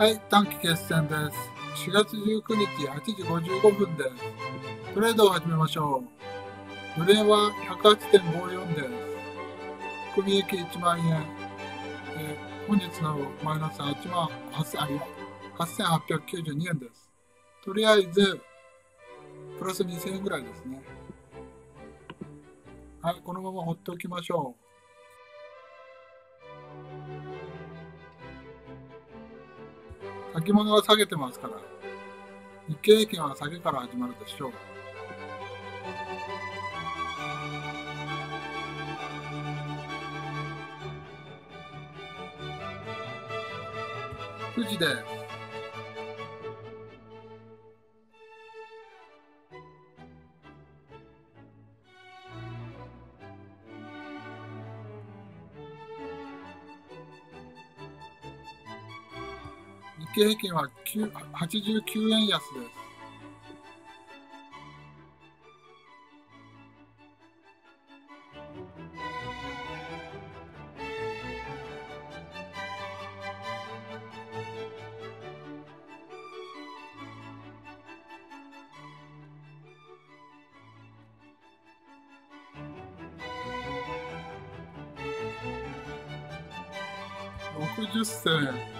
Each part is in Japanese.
はい、短期決戦です。4月19日8時55分です。トレードを始めましょう。ドル円は108.54です。含み益1万円。えー本日のマイナス8万88892円です。とりあえず、プラス2000円ぐらいですね。はい、このまま放っておきましょう。先物は下げてますから、日経平均は下げから始まるでしょう。9時です。日経平均は89円安です。60銭。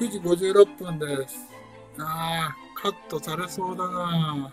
9時56分です。ああ、カットされそうだな。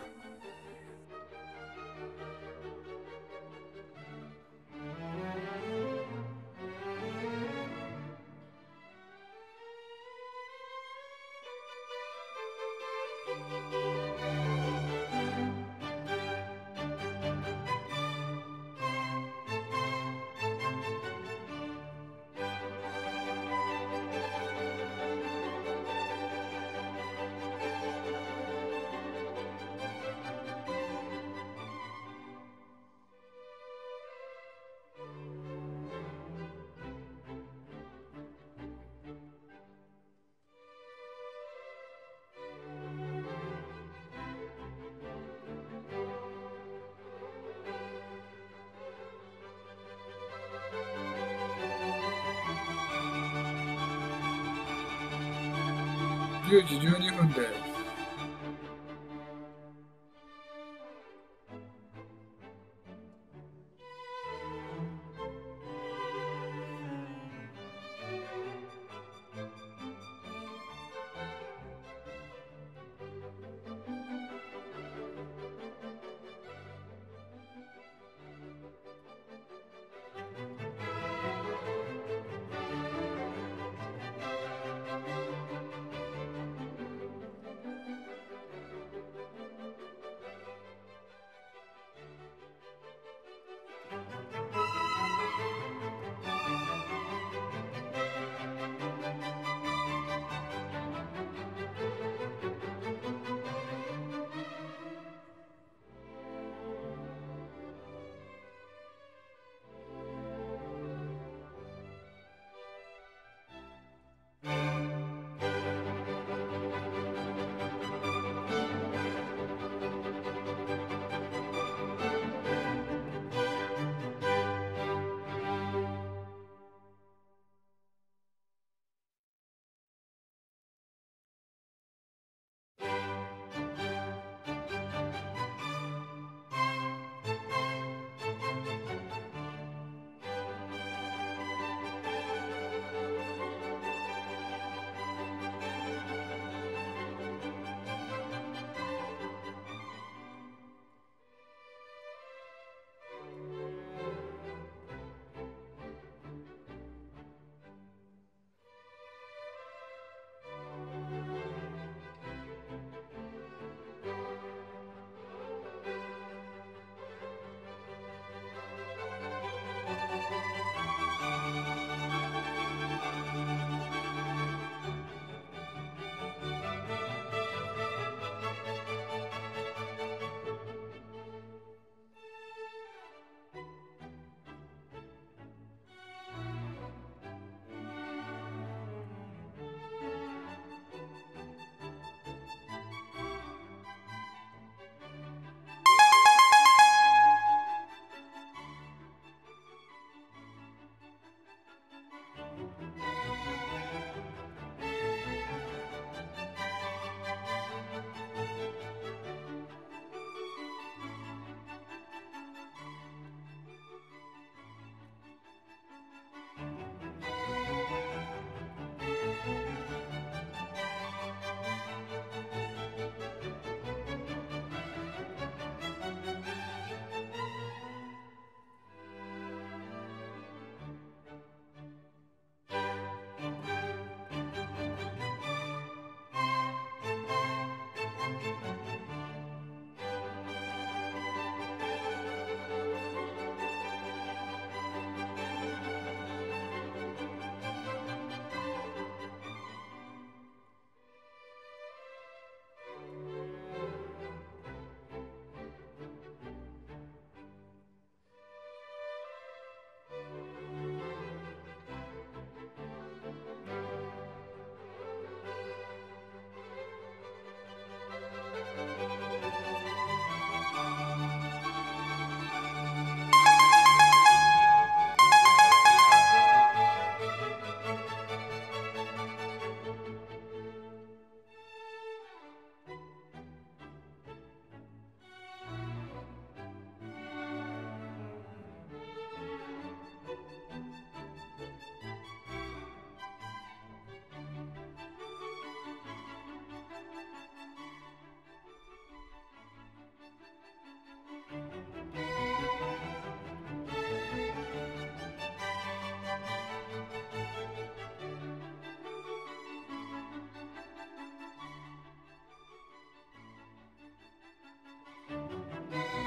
Música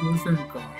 そうせんか。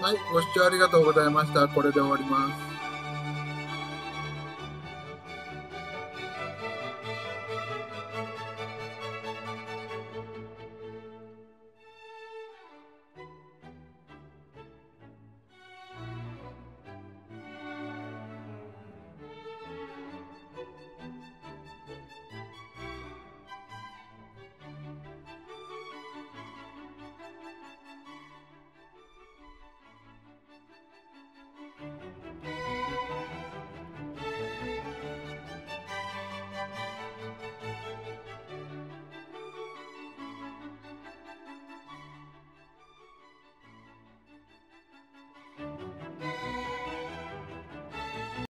はい、ご視聴ありがとうございました。これで終わります。